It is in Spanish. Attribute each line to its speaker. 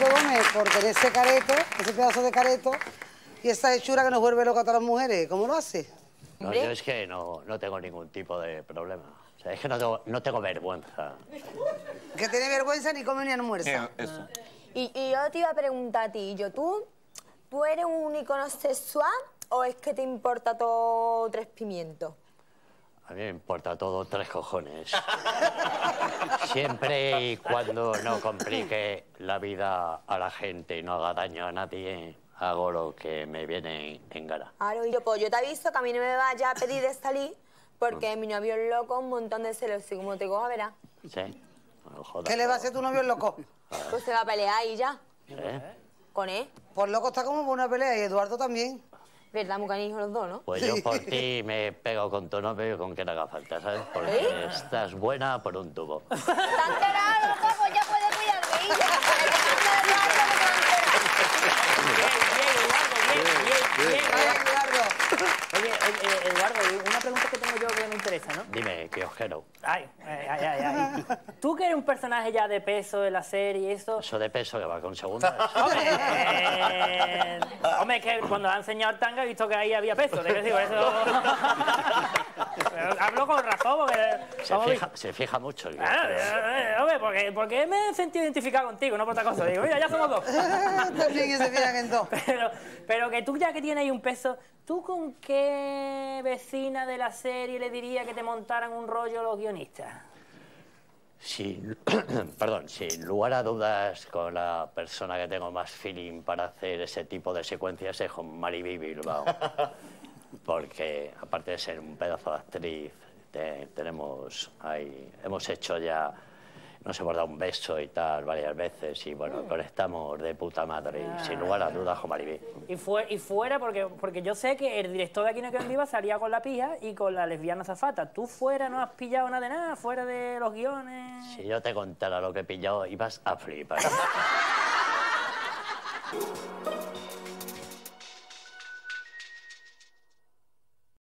Speaker 1: Pepe Gómez por tener ese careto, ese pedazo de careto y esa hechura que nos vuelve loca a todas las mujeres. ¿Cómo lo hace?
Speaker 2: No, yo es que no, no tengo ningún tipo de problema. O sea, es que no tengo, no tengo vergüenza.
Speaker 1: Que tiene vergüenza ni come ni almuerza.
Speaker 3: Eso.
Speaker 4: Y, y yo te iba a preguntar a ti, yo, ¿tú, ¿tú eres un icono sexual o es que te importa todo tres pimientos?
Speaker 2: A mí me importa todo tres cojones. Siempre y cuando no complique la vida a la gente y no haga daño a nadie, hago lo que me viene en gana.
Speaker 4: Claro, y yo, pues yo te aviso que a mí no me vaya a pedir de salir porque
Speaker 2: Mm.
Speaker 4: mi novio es loco, un montón de celos y como te coja, verás.
Speaker 2: ¿Sí? No jodas.
Speaker 1: ¿Qué le va a hacer tu novio el loco?
Speaker 4: Pues se va a pelear y ya,
Speaker 2: ¿Eh?
Speaker 4: con él.
Speaker 1: Por loco está como por una pelea y Eduardo también.
Speaker 4: ¿Verdad, mucanijo los dos, no?
Speaker 2: Pues yo por ti me pego con tu novio y con quien haga falta, ¿sabes? Porque estás buena por un tubo.
Speaker 4: ¿Te has enterado, loco? Pues ya puedes cuidarme.
Speaker 5: Bien, bien, Eduardo, bien, bien, bien.
Speaker 1: Ay, Eduardo.
Speaker 5: Oye, eh, eh, Eduardo, una pregunta que tengo yo que me interesa, ¿no?
Speaker 2: Dime, que ojero.
Speaker 5: Ay, ay, ay, ay, ay. Tú que eres un personaje ya de peso de la serie y eso...
Speaker 2: Eso de peso que va con segundas.
Speaker 5: Hombre, eh, hombre, es que cuando ha enseñado el tanga he visto que ahí había peso, eso. Hablo con razón porque.
Speaker 2: Se fija, se fija mucho. el
Speaker 5: Ah,
Speaker 2: guion.
Speaker 5: eh, hombre, porque, porque me he sentido identificado contigo, no por otra cosa. Digo, mira, ya somos dos.
Speaker 1: También se fijan en todo.
Speaker 5: Pero, pero que tú ya que tienes ahí un peso, ¿tú con qué vecina de la serie le diría que te montaran un rollo los guionistas?
Speaker 2: Sin, perdón, sin lugar a dudas, con la persona que tengo más feeling para hacer ese tipo de secuencias es con Mariby Bilbao. Porque, aparte de ser un pedazo de actriz, te- tenemos ahí, hemos hecho ya, nos hemos dado un beso y tal varias veces y bueno, conectamos de puta madre y sin lugar a dudas con Mariby.
Speaker 5: Y, fue, y fuera, porque, porque yo sé que el director de Aquí no quedan viva salía con la pija y con la lesbiana zafata. ¿Tú fuera no has pillado nada de nada? ¿Fuera de los guiones?
Speaker 2: Si yo te contara lo que he pillado, ibas a flipar.